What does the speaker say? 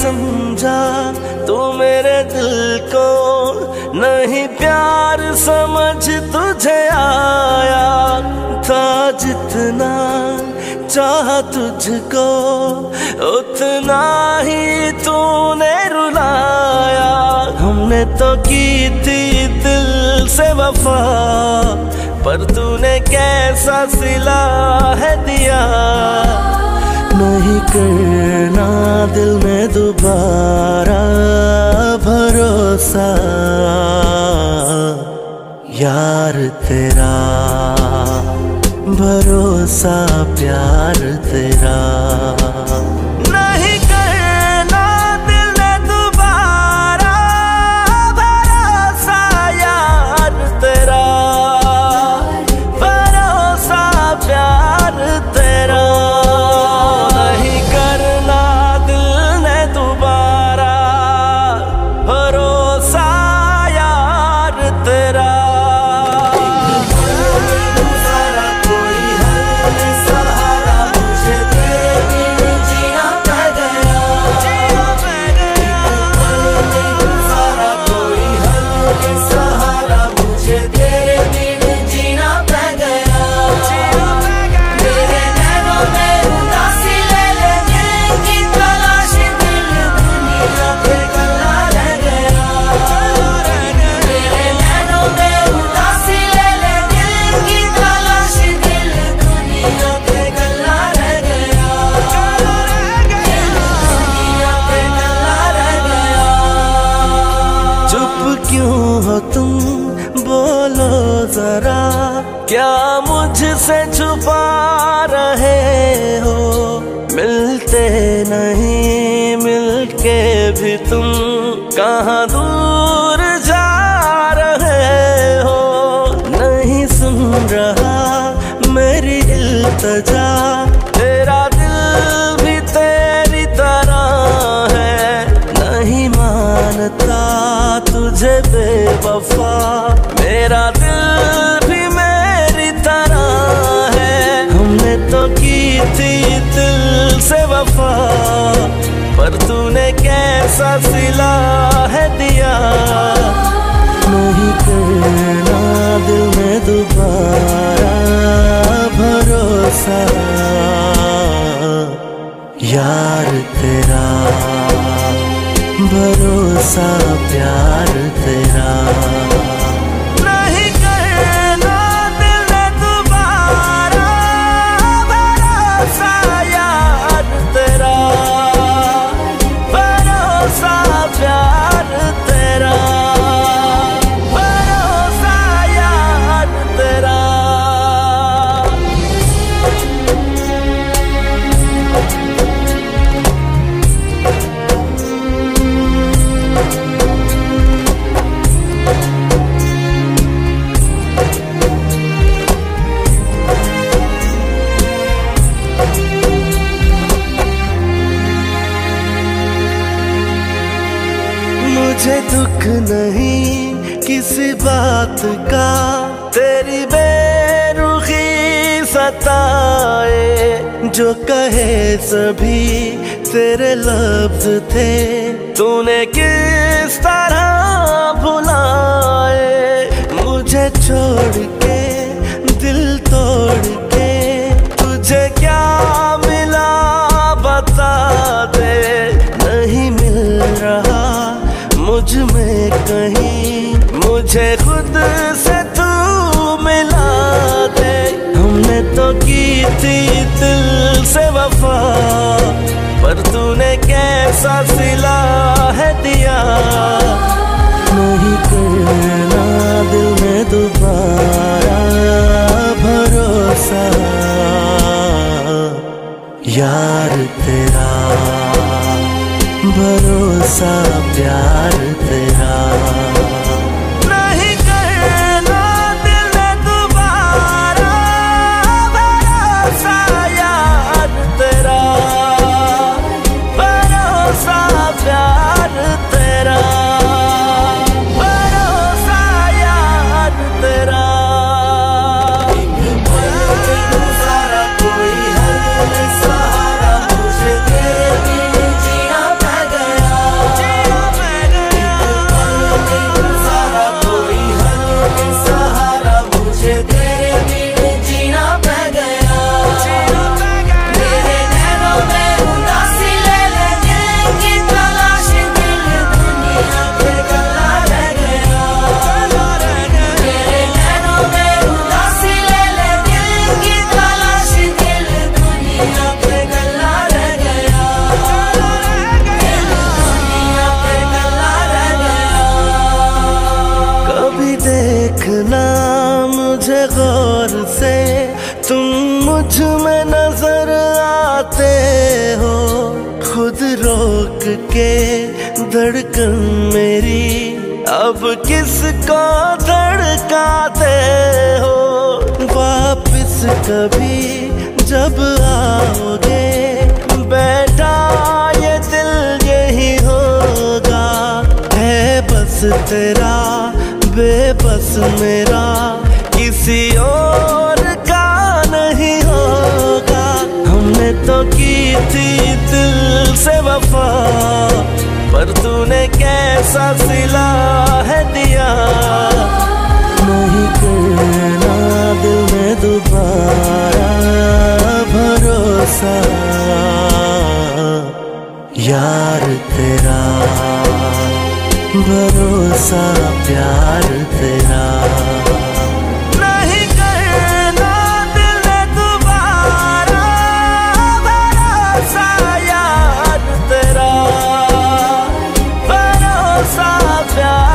समझा, तू मेरे दिल को नहीं प्यार समझ, तुझे आया था जितना चाह तुझको, उतना ही तूने रुलाया। हमने तो की थी दिल से वफा, पर तूने कैसा सिला है दिया। नहीं करना दिल में दोबारा भरोसा। यार तेरा भरोसा प्यार तेरा। क्या मुझसे छुपा रहे हो? मिलते नहीं, मिलके भी तुम कहाँ दूर जा रहे हो? नहीं सुन रहा मेरी इल्तजा, तेरा दिल भी तेरी तरह है। नहीं मानता तुझे बेवफा तो की थी दिल से वफा, पर तूने कैसा सिला है दिया? नहीं करना दिल में दोबारा भरोसा। यार तेरा भरोसा प्यार दुख नहीं किसी बात का। तेरी बेरुखी सताए जो कहे सभी तेरे लफ्ज थे। तूने किस तरह भुलाए? मुझे छोड़ खुद से तू मिला दे। हमने तो की थी दिल से वफा, पर तूने कैसा सिला है दिया। नहीं करना दिल में दोबारा भरोसा, यार तेरा। भरोसा, प्यार तेरा। मुझमें नज़र आते हो। खुद रोक के धड़कन मेरी, अब किसको धड़काते हो? वापिस कभी जब आओगे, बैठा ये दिल यही होगा। है बस तेरा, बेबस मेरा किसी और का नहीं होगा। हमने तो की थी दिल से वफा, पर तूने कैसा सिला है दिया। नहीं करना दिल में दोबारा भरोसा, यार तेरा भरोसा, प्यार तेरा। 洒脱。